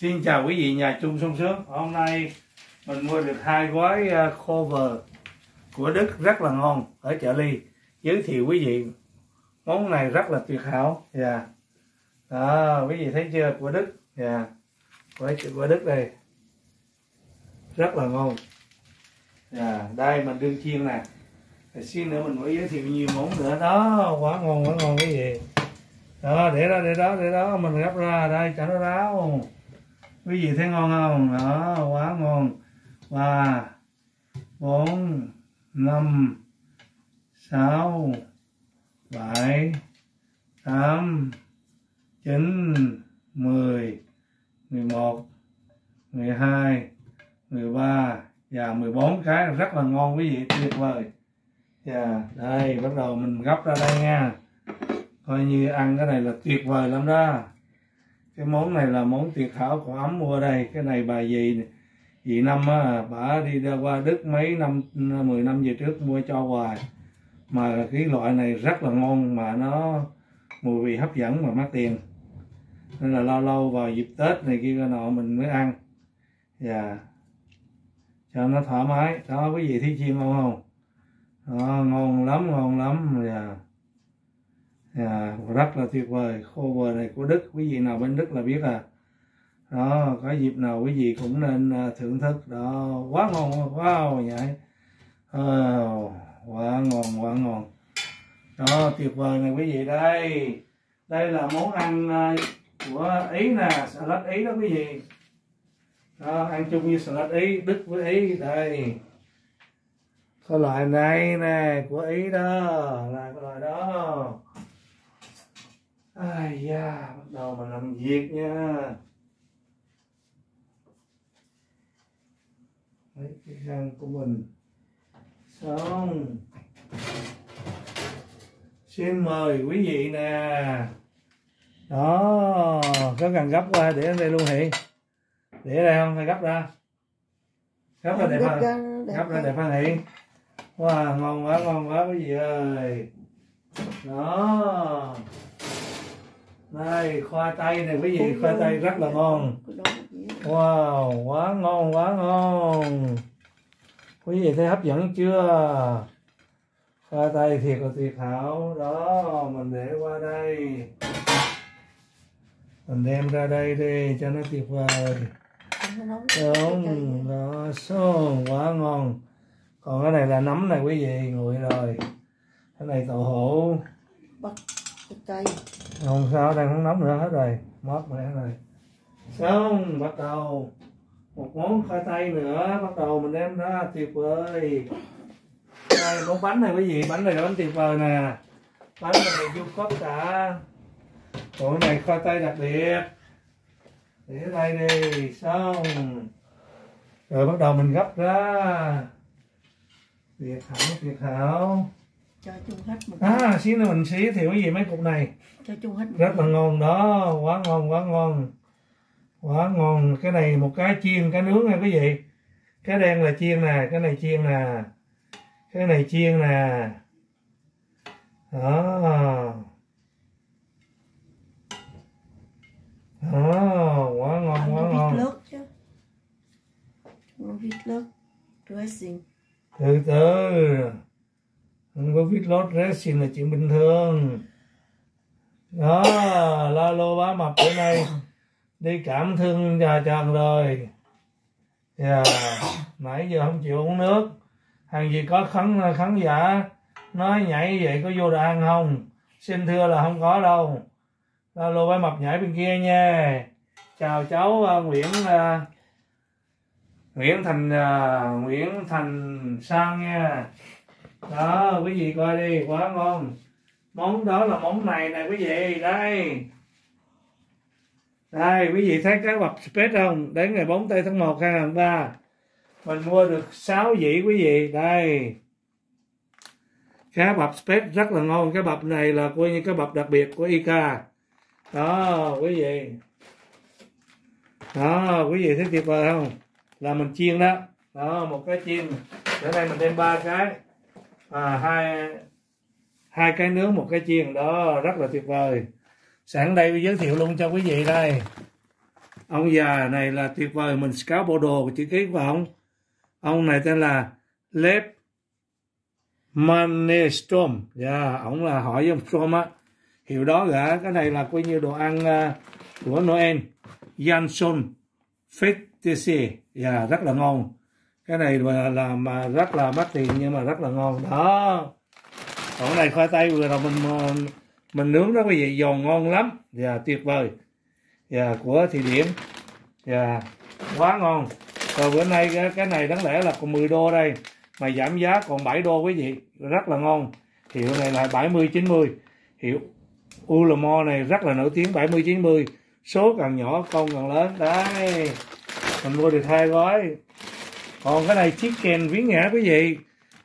Xin chào quý vị nhà chung sung sướng. Hôm nay mình mua được hai gói à, cover của Đức rất là ngon ở chợ Ly. Giới thiệu quý vị Món này rất là tuyệt hảo. Dạ. Yeah. Đó quý vị thấy chưa? Của Đức. Dạ. Yeah. của, của Đức đây. Rất là ngon. Dạ yeah. Đây mình đương chiên nè. Xin nữa mình mới giới thiệu nhiều món nữa. Đó Quá ngon quá ngon cái gì đó để đó để đó để đó. Mình gấp ra đây cho nó ráo quý vị thấy ngon không đó quá ngon ba bốn năm sáu bảy tám chín mười mười một mười hai mười ba và mười bốn cái rất là ngon quý vị, tuyệt vời. Và đây, bắt đầu mình gấp ra đây nha. Coi như ăn cái này là tuyệt vời lắm đó cái món này là món tuyệt hảo của ấm mua đây. Cái này bà gì dì năm á bà đi ra qua đức mấy năm 10 năm về trước mua cho hoài. Mà cái loại này rất là ngon mà nó mùi vị hấp dẫn mà mắc tiền. Nên là lâu lâu vào dịp tết này kia nọ mình mới ăn. Và yeah. cho nó thoải mái. Đó quý vị thấy chiên ngon không? Đó, ngon lắm ngon lắm. Và yeah à, rất là tuyệt vời. Khô bờ này của Đức quý vị nào bên Đức là biết à. Đó có dịp nào quý vị cũng nên à, thưởng thức. Đó quá ngon wow nhảy. Oh, quá ngon quá ngon. Đó tuyệt vời này quý vị đây. Đây là món ăn à, của ý nè salad ý đó quý vị. Đó, ăn chung như salad ý đức với ý đây. Cái loại này nè của ý đó là ai da bắt đầu mình làm việc nha. Lấy cái răng của mình. Xong. Xin mời quý vị nè. Đó có cần gấp qua để đây luôn hiện để đây không? Phải gấp ra. Gấp ra để phan gấp ra để phan hiện wow ngon quá ngon quá quý vị ơi. Đó đây khoai tây này quý vị khoai tây rất là ngon. Wow quá ngon quá ngon. Quý vị thấy hấp dẫn chưa? Khoai tây thiệt là tuyệt hảo. Đó mình để qua đây. Mình đem ra đây đi cho nó tuyệt vời. Đúng đó xôn quá ngon. Còn cái này là nấm này quý vị nguội rồi. Cái này tàu hũ bắt cây không, sao, đang không nóng nữa, hết rồi. Mất mẹ rồi. Xong, bắt đầu. Một món khoai tây nữa, bắt đầu mình đem ra, tuyệt vời. Đây, món bánh này quý vị, bánh này là bánh tuyệt vời nè. Bánh này du cốt cả. Còn này khoai tây đặc biệt. Để đây đi. Xong. Rồi bắt đầu mình gấp ra. Việt hảo việt hảo cho chung hết một à xíu nữa mình xí thì cái gì mấy cục này? Cho chung hết rất là ngon đó quá ngon quá ngon. Quá ngon. Cái này một cái chiên cái nướng nha quý vị cái đen là chiên nè cái này chiên nè. Cái này chiên nè. Đó. Đó quá ngon quá ngon. lót chứ. Vít lót dressing. Từ từ có viết lót resin là chuyện bình thường. Đó la lô bá mập bữa nay đi cảm thương già chồng rồi. Yeah. nãy giờ không chịu uống nước. Hàng gì có khán khán giả nói nhảy vậy có vô được ăn không? Xin thưa là không có đâu. La lô bá mập nhảy bên kia nha. Chào cháu uh, nguyễn uh, nguyễn thành uh, nguyễn thành sang nha đó, quý vị coi đi, quá ngon. Món đó là món này nè, quý vị. Đây. Đây, quý vị thấy cái bọc space không? Đến ngày 4 tây tháng 1 2003 mình mua được 6 dĩ, quý vị. Đây. Cá bập space rất là ngon. Cái bập này là coi như cái bập đặc biệt của Ica. Đó, quý vị. Đó, quý vị thấy tuyệt vời không? Là mình chiên đó. Đó, một cái chiên. Bữa nay mình đem ba cái à, hai hai cái nướng một cái chiên đó rất là tuyệt vời. Sẵn đây giới thiệu luôn cho quý vị đây. Ông già này là tuyệt vời mình scout bộ đồ của chữ ký của ông. Ông này tên là Lev Manestrom dạ ông là hỏi với ông Strom á. Hiệu đó gã cái này là coi như đồ ăn uh, của Noel. Jansson Fetiche dạ rất là ngon cái này mà làm mà rất là mắc tiền nhưng mà rất là ngon. Đó. Còn cái này khoai tây vừa rồi mình ờ, mình nướng đó quý vị giòn ngon lắm. Và yeah, tuyệt vời. Và yeah, của thị điểm và dạ, yeah, quá ngon. Rồi bữa nay cái, cái này đáng lẽ là còn 10 đô đây mà giảm giá còn 7 đô quý vị. Rất là ngon. Hiệu này là 70 90 hiệu Ulamo này rất là nổi tiếng 70 90 số càng nhỏ con càng lớn. Đấy. Mình mua được hai gói còn cái này chicken viếng ngã quý vị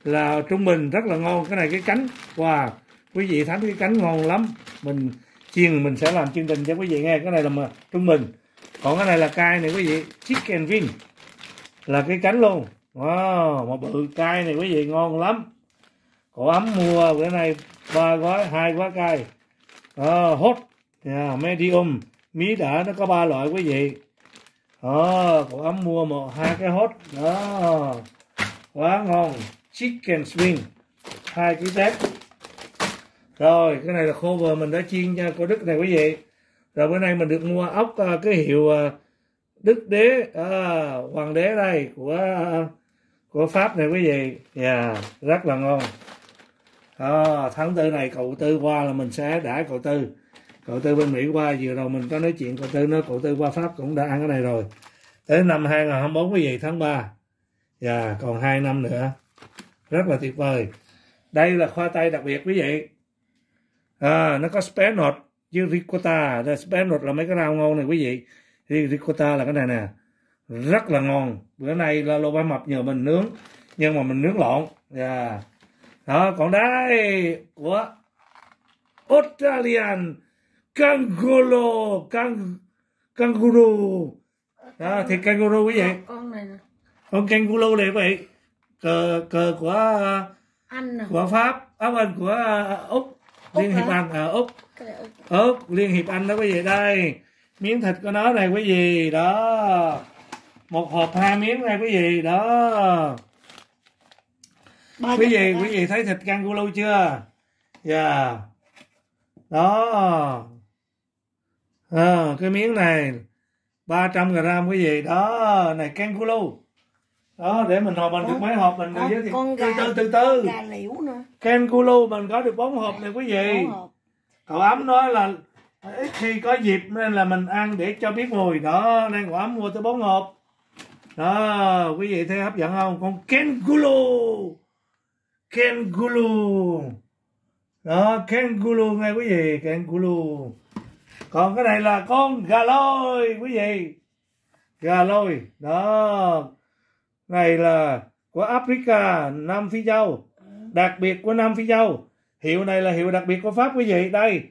là trung bình rất là ngon. Cái này cái cánh wow quý vị thấy cái cánh ngon lắm. Mình chiên mình sẽ làm chương trình cho quý vị nghe. Cái này là mà trung bình. Còn cái này là cay này quý vị chicken wing là cái cánh luôn. Wow mà bự cay này quý vị ngon lắm. Cổ ấm mua bữa nay ba gói hai gói cay. Ờ, uh, hot yeah, medium. Mí đã nó có ba loại quý vị đó cậu ấm mua một hai cái hot đó quá ngon. Chicken swing hai ký tép. Rồi cái này là khô vừa mình đã chiên cho cô đức này quý vị. Rồi bữa nay mình được mua ốc à, cái hiệu à, đức đế à, hoàng đế đây của à, của pháp này quý vị. Yeah, rất là ngon. À, tháng tư này cậu tư qua là mình sẽ đãi cậu tư cậu tư bên mỹ qua vừa rồi mình có nói chuyện cậu tư nói cậu tư qua pháp cũng đã ăn cái này rồi. Tới năm 2024 quý vị tháng 3 và dạ, còn hai năm nữa. Rất là tuyệt vời. Đây là khoai tây đặc biệt quý vị. À, nó có spinach với ricotta. Spinach là mấy cái rau ngon này quý vị. Ricotta là cái này nè. Rất là ngon. Bữa nay là lô ba mập nhờ mình nướng nhưng mà mình nướng lộn. Yeah. đó còn đây của Australian kangaroo kang kangaroo đó thì kangaroo quý vị. Con này nè. Con kangaroo này quý vị. Cờ cờ của anh nè. của pháp áo anh của úc. Úc liên hiệp anh ở úc. Úc. Liên hiệp anh đó quý vị. Đây miếng thịt của nó này quý vị. Đó. Một hộp hai miếng này quý vị. Đó. Ba quý vị quý vị thấy thịt kangaroo chưa? Dạ. Đó à, cái miếng này 300 gram quý vị đó này kangaroo. Đó để mình hộp mình được mấy hộp mình con, giới thiệu. con từ gà từ từ từ. gà liễu nữa. Kangaroo mình có được bốn hộp này quý vị cậu ấm nói là ít khi có dịp nên là mình ăn để cho biết mùi. Đó cậu ấm mua tới bốn hộp. Đó quý vị thấy hấp dẫn không? Con kangaroo. Kangaroo. Đó kangaroo nghe quý vị kangaroo còn cái này là con gà lôi, quý vị. Gà lôi, đó. Này là của Africa, Nam Phi Châu. Đặc biệt của Nam Phi Châu. Hiệu này là hiệu đặc biệt của Pháp, quý vị. Đây,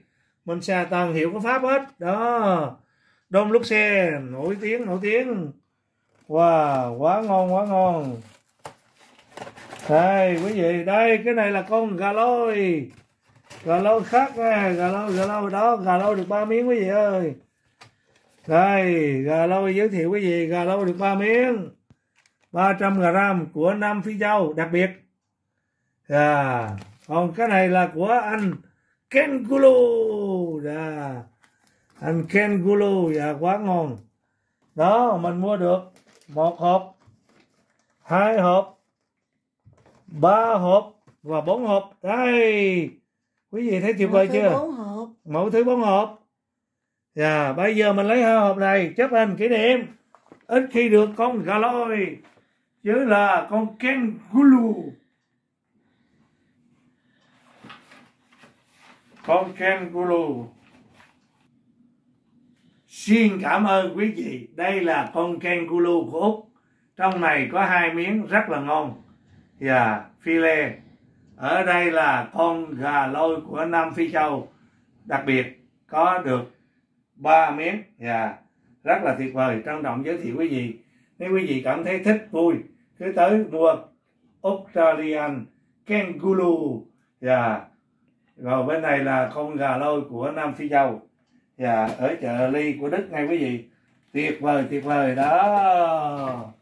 mình xà toàn hiệu của Pháp hết. Đó. Đông lúc xe, nổi tiếng nổi tiếng. Wow, quá ngon quá ngon. Đây, quý vị, đây, cái này là con gà lôi gà lâu khác nè gà lâu, gà lâu đó gà lâu được ba miếng quý vị ơi. Đây gà lâu giới thiệu quý vị gà lâu được ba miếng. 300 gram của Nam Phi Châu đặc biệt. À, còn cái này là của anh Ken Gulu à, dạ, anh Ken Gulu dạ quá ngon. Đó mình mua được một hộp hai hộp ba hộp và bốn hộp. Đây quý vị thấy tuyệt vời chưa? bốn hộp. Mỗi thứ bốn hộp. Dạ bây giờ mình lấy hai hộp này chấp hình kỷ niệm. Ít khi được con gà lôi chứ là con kangaroo con kangaroo xin cảm ơn quý vị. Đây là con kangaroo của úc. Trong này có hai miếng rất là ngon. Và phi lê ở đây là con gà lôi của Nam Phi Châu, đặc biệt có được ba miếng. Và rất là tuyệt vời, trân trọng giới thiệu quý vị. Nếu quý vị cảm thấy thích, vui, cứ tới mua Australian Kangaroo. Và rồi bên này là con gà lôi của Nam Phi Châu. Và ở chợ Ly của Đức ngay quý vị. Tuyệt vời tuyệt vời đó.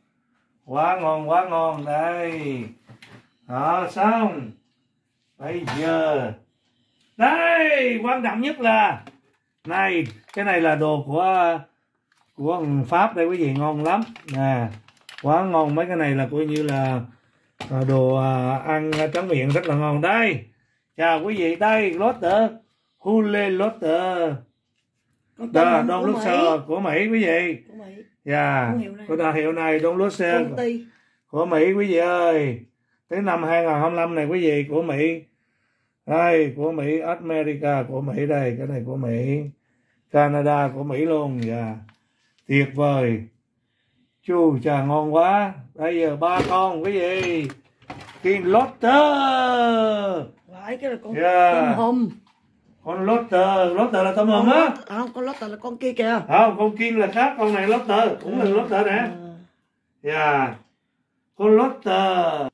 Quá ngon quá ngon, đây. Đó, xong bây giờ. Đây quan trọng nhất là này cái này là đồ của của pháp đây quý vị ngon lắm. Nè quá ngon mấy cái này là coi như là à, đồ à, ăn tráng miệng rất là ngon. Đây chào quý vị đây lotte hule lotte. Đó Don của. Luxor của Mỹ quý vị. Của dạ Thương hiệu này. cái thương hiệu này Don ty. của Mỹ quý vị ơi tới năm 2025 này quý vị của Mỹ. Đây của Mỹ America của Mỹ đây cái này của Mỹ. Canada của Mỹ luôn. Dạ. Tuyệt vời. Chu trà ngon quá. Bây giờ ba con quý vị. King Lotter. Phải cái là con Yeah. tôm hùm. con Lotter. Lotter là tôm hùm á. Lót- à, Không, con lót là con kia kìa. không con King là khác con này Lotter. Cũng là Lotter nè. À. Dạ. Con Lotte.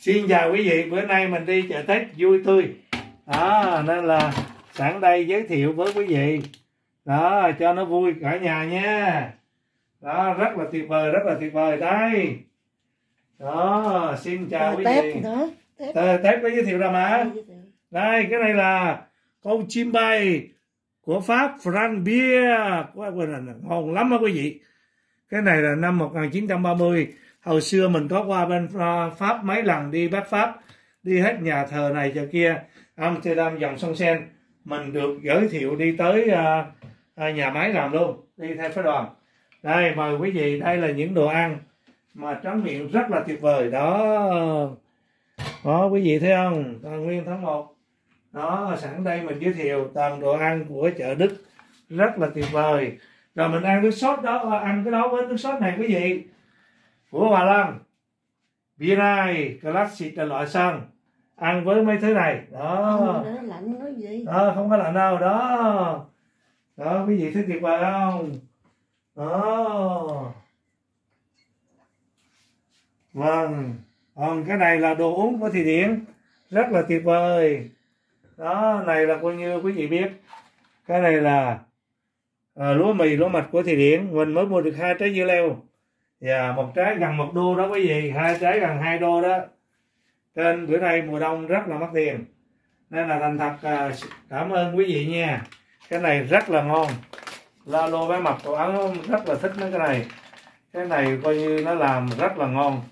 Xin chào quý vị, bữa nay mình đi chợ Tết vui tươi. Đó, nên là sẵn đây giới thiệu với quý vị. Đó, cho nó vui cả nhà nha. Đó, rất là tuyệt vời, rất là tuyệt vời. Đây. Đó, xin chào Rồi quý tép vị. nữa. Tép. Tờ, Tết có giới thiệu ra mà. Đây, cái này là con chim bay của Pháp Franc Bia. Quá quên là ngon lắm á quý vị. Cái này là năm 1930. Hồi xưa mình có qua bên Pháp mấy lần đi Bắc Pháp. Đi hết nhà thờ này chợ kia. Amsterdam dòng sông Sen. Mình được giới thiệu đi tới à, à, nhà máy làm luôn. Đi theo phái đoàn. Đây, mời quý vị. Đây là những đồ ăn mà tráng miệng rất là tuyệt vời. Đó. Đó, quý vị thấy không? Toàn nguyên tháng 1 đó sẵn đây mình giới thiệu toàn đồ ăn của chợ Đức rất là tuyệt vời rồi mình ăn nước sốt đó ăn cái đó với nước sốt này quý vị của Hòa Lan này classic là loại xăng. Ăn với mấy thứ này. Đó. Không, nó lạnh nói gì. đó không có lạnh đâu đó. Đó quý vị thấy tuyệt vời không? Đó. Vâng. Còn cái này là đồ uống của Thụy Điển. Rất là tuyệt vời. Đó này là coi như quý vị biết. Cái này là à, lúa mì lúa mạch của Thụy Điển. Mình mới mua được hai trái dưa leo và một trái gần một đô đó quý vị, hai trái gần hai đô đó. Trên bữa nay mùa đông rất là mất tiền. Nên là thành thật à, cảm ơn quý vị nha. Cái này rất là ngon. La lô bé mập, cậu ấn rất là thích mấy cái này. Cái này coi như nó làm rất là ngon.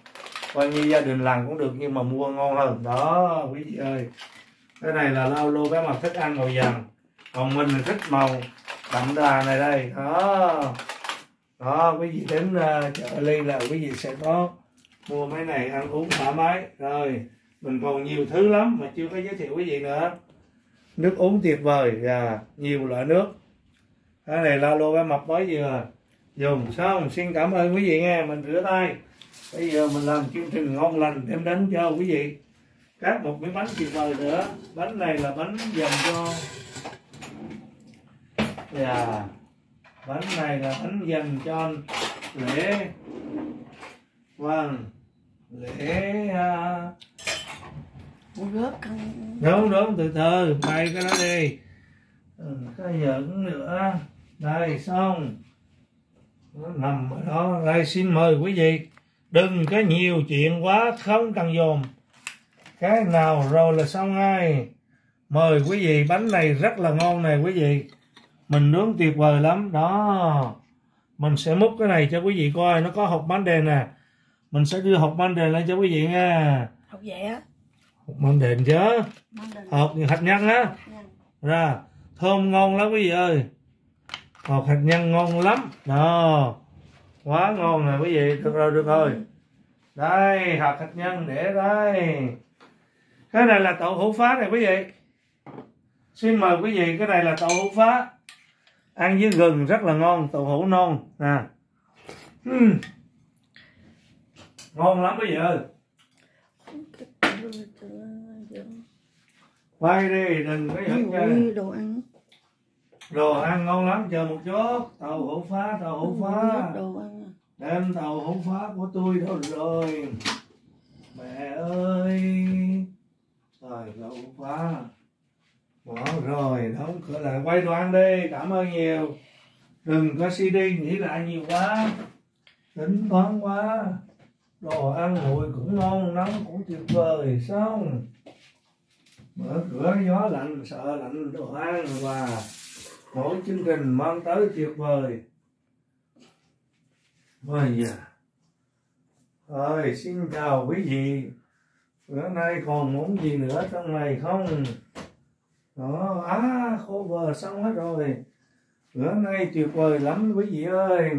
Coi như gia đình làm cũng được nhưng mà mua ngon hơn. Đó, quý vị ơi. Cái này là lao lô bé mập thích ăn màu vàng. Còn mình thì thích màu đậm đà này đây. Đó đó quý vị đến uh, chợ ly là quý vị sẽ có mua mấy này ăn uống thoải mái. Rồi mình còn nhiều thứ lắm mà chưa có giới thiệu quý vị nữa. Nước uống tuyệt vời và nhiều loại nước. Cái này la lô bé mập mới vừa. Dùng xong xin cảm ơn quý vị nghe mình rửa tay. Bây giờ mình làm chương trình ngon lành đem đến cho quý vị. Các một miếng bánh tuyệt vời nữa. Bánh này là bánh dành cho yeah bánh này là bánh dành cho lễ vâng lễ rớt không. đúng đúng từ từ bày cái đó đi. Ừ, cái giỡn nữa. Đây xong. Nó nằm ở đó. Đây xin mời quý vị. Đừng có nhiều chuyện quá không cần dồn. Cái nào rồi là xong ngay. Mời quý vị bánh này rất là ngon này quý vị mình nướng tuyệt vời lắm. Đó. Mình sẽ múc cái này cho quý vị coi. Nó có hộp bánh đèn nè. Mình sẽ đưa hộp bánh đèn lên cho quý vị nha. Học vậy á. hộp bánh đèn chứ hộp hạt nhân á. Nha. ra thơm ngon lắm quý vị ơi. Hộp hạt nhân ngon lắm. Đó. Quá ngon nè quý vị. Được rồi được rồi. Đây hạt hạt nhân để đây. Cái này là đậu hũ phá này quý vị. Xin mời quý vị cái này là đậu hũ phá ăn với gừng rất là ngon đậu hũ non nè Ừm. ngon lắm vị ơi quay đi đừng có giỡn chơi đồ ăn. đồ ăn ngon lắm chờ một chút tàu hũ phá tàu hũ phá Đồ ăn. à. đem tàu hũ phá của tôi đâu rồi mẹ ơi rồi tàu hũ phá đó rồi đóng cửa lại quay đồ ăn đi cảm ơn nhiều. Đừng có CD nghĩ lại nhiều quá. Tính toán quá. Đồ ăn nguội cũng ngon, nóng cũng tuyệt vời xong mở cửa, gió lạnh, sợ lạnh, đồ ăn và mỗi chương trình mang tới tuyệt vời. Bây giờ rồi xin chào quý vị. Bữa nay còn muốn gì nữa trong này không? Đó à khô bờ xong hết rồi. Bữa nay tuyệt vời lắm, quý vị ơi.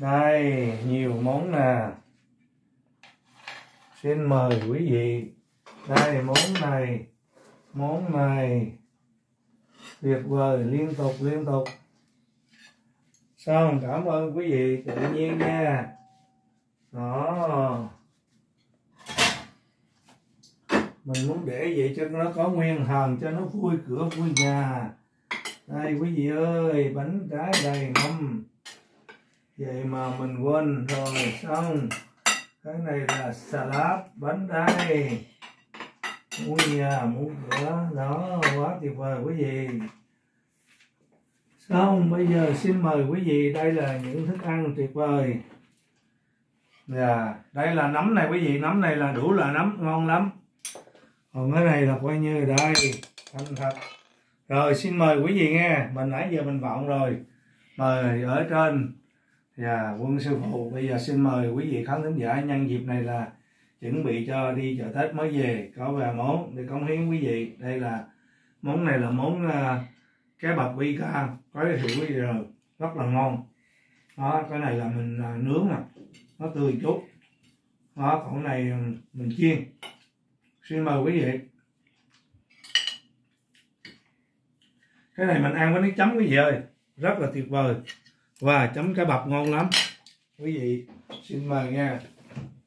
Đây, nhiều món nè. Xin mời quý vị. Đây, món này món này. Tuyệt vời, liên tục liên tục. Xong, cảm ơn quý vị tự nhiên nha. Đó mình muốn để vậy cho nó có nguyên hòn cho nó vui cửa, vui nhà. Đây, quý vị ơi, bánh trái đầy mâm vậy mà mình quên rồi, xong. Cái này là salad bánh đây. Vui nhà muốn cửa. Đó, quá tuyệt vời quý vị. Xong, bây giờ xin mời quý vị, đây là những thức ăn tuyệt vời. Dạ đây là nấm này quý vị. Nấm này là đủ là nấm, ngon lắm còn cái này là coi như đây thành thật. Rồi xin mời quý vị nghe mình nãy giờ mình vọng rồi. Mời ở trên. Và quân sư phụ bây giờ xin mời quý vị khán thính giả nhân dịp này là chuẩn bị cho đi chợ tết mới về. Có vài món để cống hiến quý vị. Đây là món này là món à, uh, cái bạch bi ca. Có giới thiệu quý vị rồi. Rất là ngon. Đó cái này là mình uh, nướng nè. Nó tươi chút. Đó còn này à, mình chiên xin mời quý vị. Cái này mình ăn với nước chấm quý vị ơi. Rất là tuyệt vời. Và chấm cá bập ngon lắm. Quý vị, xin mời nha.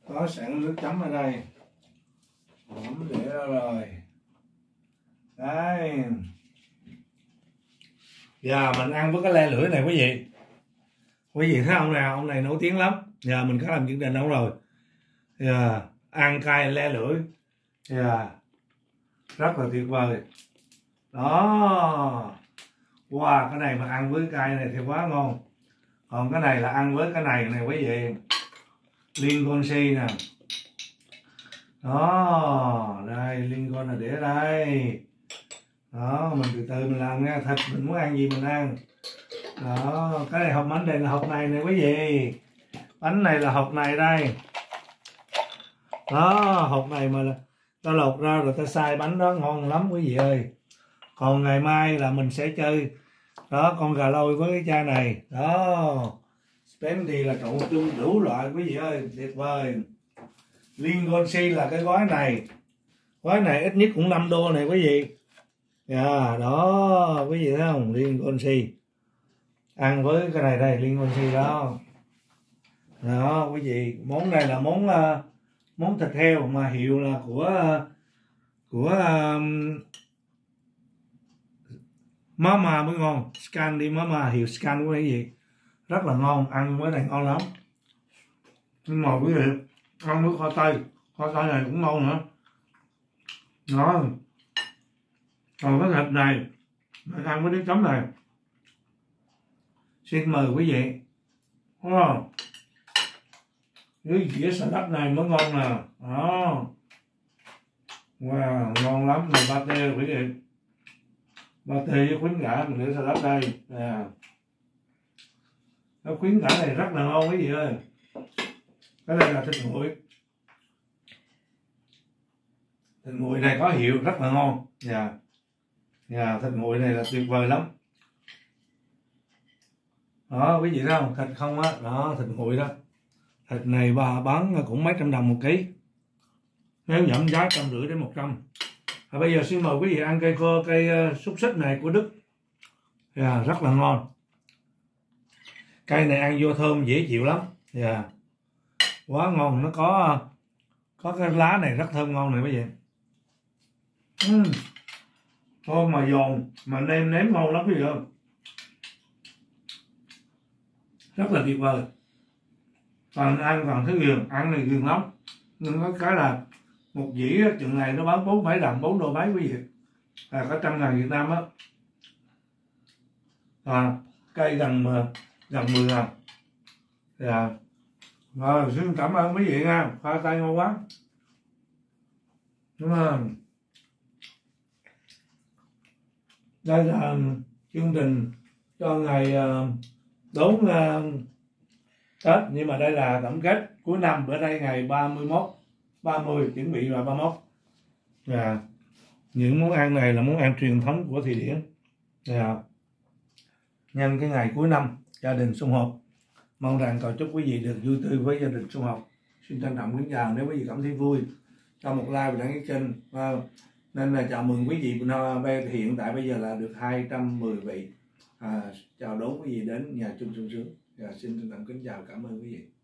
Có sẵn nước chấm ở đây. Ổn để ra rồi. Đây. Giờ mình ăn với cái le lưỡi này quý vị. Quý vị thấy ông nào, ông này nổi tiếng lắm. Giờ mình có làm chương trình nấu rồi. Giờ ăn cay le lưỡi yeah. rất là tuyệt vời. Đó. Wow, cái này mà ăn với cay này thì quá ngon. Còn cái này là ăn với cái này này quý vị. Liên con si nè. Đó, đây liên con là để đây. Đó, mình từ từ mình làm nha. Thịt mình muốn ăn gì mình ăn. Đó, cái này hộp bánh này là hộp này nè quý vị. Bánh này là hộp này đây. Đó, hộp này mà ta lột ra rồi ta xay bánh đó ngon lắm quý vị ơi. Còn ngày mai là mình sẽ chơi. Đó con gà lôi với cái chai này. Đó. Spendy là trộn chung đủ loại quý vị ơi. Tuyệt vời. Liên Gonsi là cái gói này. Gói này ít nhất cũng 5 đô này quý vị. Yeah, đó quý vị thấy không? Liên Gonsi ăn với cái này đây Liên Gonsi đó. Đó quý vị. Món này là món uh, món thịt heo mà hiệu là của của um, mama mới ngon. Scan đi mama hiệu scan của cái gì. Rất là ngon ăn với này ngon lắm. Nhưng mà quý vị ăn với kho tây. Kho tây này cũng ngon nữa. Đó còn cái thịt này ăn với nước chấm này. Xin mời quý vị. Đúng không? Cái dĩa salad này mới ngon nè. Đó. Wow, ngon lắm mà ba tê quý vị. Ba tê với khuyến gã mình để salad đây. Nè cái khuyến gã này rất là ngon quý vị ơi. Cái này là thịt nguội. Thịt nguội này có hiệu rất là ngon. Dạ dạ thịt nguội này là tuyệt vời lắm. Đó, quý vị thấy không? Thịt không á? Đó, thịt nguội đó thịt này bà bán cũng mấy trăm đồng một ký. Nếu giảm giá trăm rưỡi đến một trăm. À, bây giờ xin mời quý vị ăn cây khô cây uh, xúc xích này của đức. Yeah, rất là ngon. Cây này ăn vô thơm dễ chịu lắm. Yeah. quá ngon nó có ờ, có cái lá này rất thơm ngon này quý vị. Uhm. thơm mà giòn mà nêm nếm ngon lắm quý vị không rất là tuyệt vời toàn ăn toàn thứ ghiền ăn này ghiền lắm. Nhưng có cái là một dĩ chừng này nó bán bốn bảy đồng bốn đô mấy quý vị. Là có trăm ngàn Việt Nam á. À, cây gần gần 10 ngàn là rồi xin cảm ơn quý vị nha. Pha tay ngon quá. Đúng không? Đây là chương trình cho ngày ờ, đón ờ, Tết nhưng mà đây là tổng kết cuối năm bữa nay ngày 31 30 chuẩn bị vào 31 à, những món ăn này là món ăn truyền thống của thị Điển. À, nhân cái ngày cuối năm gia đình sum họp. Mong rằng cầu chúc quý vị được vui tươi với gia đình sum họp. Xin trân trọng kính chào nếu quý vị cảm thấy vui. Cho một like và đăng ký kênh à, nên là chào mừng quý vị hiện tại bây giờ là được 210 vị. À, chào đón quý vị đến nhà chung sung sướng. Dạ, xin trân trọng kính chào cảm ơn quý vị.